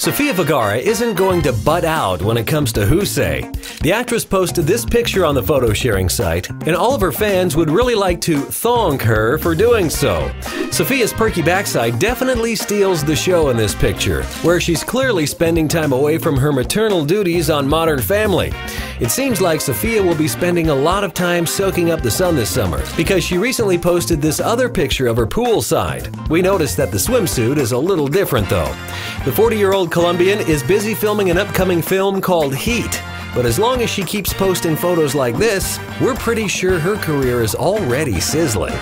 Sofia Vergara isn't going to butt out when it comes to WhoSay. The actress posted this picture on the photo sharing site, and all of her fans would really like to thonk her for doing so. Sofia's perky backside definitely steals the show in this picture, where she's clearly spending time away from her maternal duties on Modern Family. It seems like Sofia will be spending a lot of time soaking up the sun this summer because she recently posted this other picture of her poolside. We noticed that the swimsuit is a little different though. The 40 year old Colombian is busy filming an upcoming film called Heat. But as long as she keeps posting photos like this, we're pretty sure her career is already sizzling.